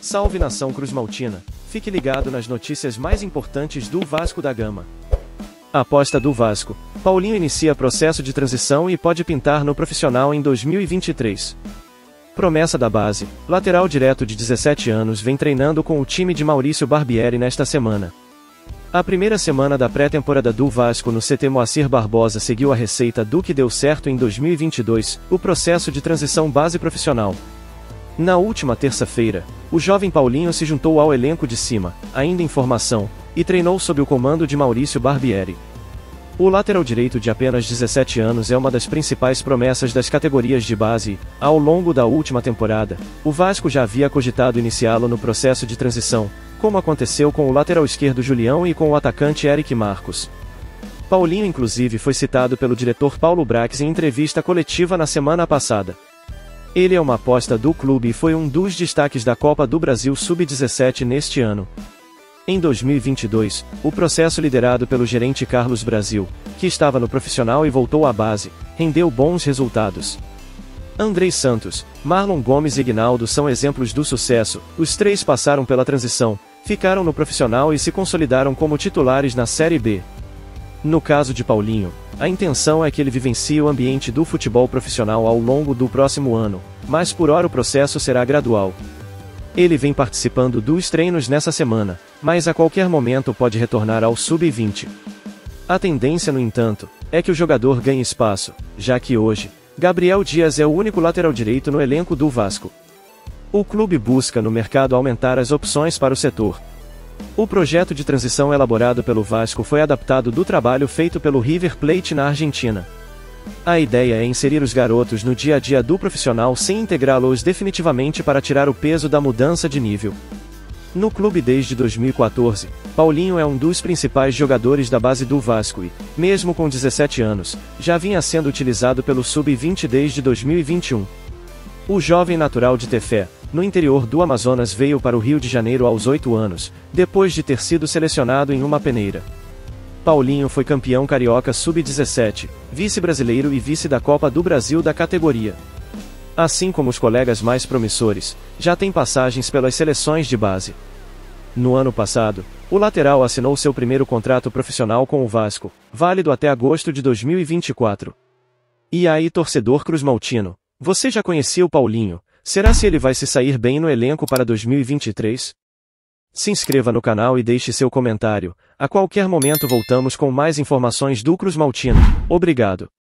Salve nação Cruz Maltina. Fique ligado nas notícias mais importantes do Vasco da Gama. Aposta do Vasco. Paulinho inicia processo de transição e pode pintar no profissional em 2023. Promessa da base. Lateral direto de 17 anos vem treinando com o time de Maurício Barbieri nesta semana. A primeira semana da pré-temporada do Vasco no CT Moacir Barbosa seguiu a receita do que deu certo em 2022, o processo de transição base profissional. Na última terça-feira, o jovem Paulinho se juntou ao elenco de cima, ainda em formação, e treinou sob o comando de Maurício Barbieri. O lateral direito de apenas 17 anos é uma das principais promessas das categorias de base. Ao longo da última temporada, o Vasco já havia cogitado iniciá-lo no processo de transição, como aconteceu com o lateral esquerdo Julião e com o atacante Eric Marcos. Paulinho inclusive foi citado pelo diretor Paulo Brax em entrevista coletiva na semana passada. Ele é uma aposta do clube e foi um dos destaques da Copa do Brasil Sub-17 neste ano. Em 2022, o processo liderado pelo gerente Carlos Brasil, que estava no profissional e voltou à base, rendeu bons resultados. Andrei Santos, Marlon Gomes e Ignaldo são exemplos do sucesso, os três passaram pela transição, ficaram no profissional e se consolidaram como titulares na Série B. No caso de Paulinho, a intenção é que ele vivencie o ambiente do futebol profissional ao longo do próximo ano, mas por hora o processo será gradual. Ele vem participando dos treinos nessa semana, mas a qualquer momento pode retornar ao sub-20. A tendência, no entanto, é que o jogador ganhe espaço, já que hoje, Gabriel Dias é o único lateral direito no elenco do Vasco. O clube busca no mercado aumentar as opções para o setor, o projeto de transição elaborado pelo Vasco foi adaptado do trabalho feito pelo River Plate na Argentina. A ideia é inserir os garotos no dia a dia do profissional sem integrá-los definitivamente para tirar o peso da mudança de nível. No clube desde 2014, Paulinho é um dos principais jogadores da base do Vasco e, mesmo com 17 anos, já vinha sendo utilizado pelo Sub-20 desde 2021. O jovem natural de Tefé, no interior do Amazonas veio para o Rio de Janeiro aos 8 anos, depois de ter sido selecionado em uma peneira. Paulinho foi campeão carioca sub-17, vice-brasileiro e vice da Copa do Brasil da categoria. Assim como os colegas mais promissores, já tem passagens pelas seleções de base. No ano passado, o lateral assinou seu primeiro contrato profissional com o Vasco, válido até agosto de 2024. E aí, torcedor Cruz Maltino, você já conhecia o Paulinho, Será se ele vai se sair bem no elenco para 2023? Se inscreva no canal e deixe seu comentário. A qualquer momento voltamos com mais informações do Cruz Maltino. Obrigado.